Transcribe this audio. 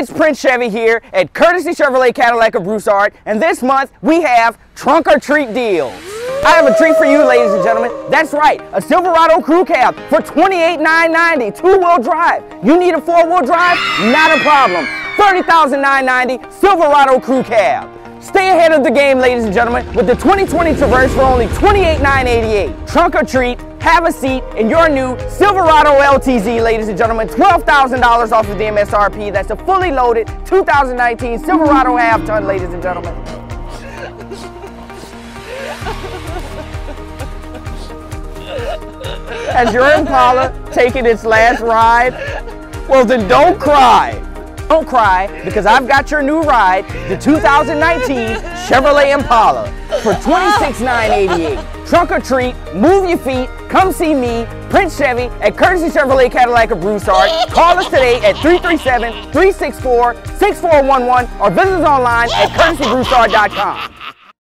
It's Prince Chevy here at Courtesy Chevrolet Cadillac of Broussard, and this month we have trunk or treat deals. I have a treat for you, ladies and gentlemen. That's right, a Silverado crew cab for $28,990, two-wheel drive. You need a four-wheel drive? Not a problem. $30,990 Silverado crew cab. Stay ahead of the game, ladies and gentlemen, with the 2020 Traverse for only $28,988. Trunk or treat, have a seat in your new Silverado LTZ, ladies and gentlemen. $12,000 off of the MSRP. That's a fully loaded 2019 Silverado half-ton, ladies and gentlemen. Has your Impala taken its last ride? Well, then don't cry. Don't cry because I've got your new ride, the 2019 Chevrolet Impala for $26,988. Trunk or treat, move your feet, come see me, Prince Chevy at Courtesy Chevrolet Cadillac of Broussard. Call us today at 337-364-6411 or visit us online at courtesybroussard.com.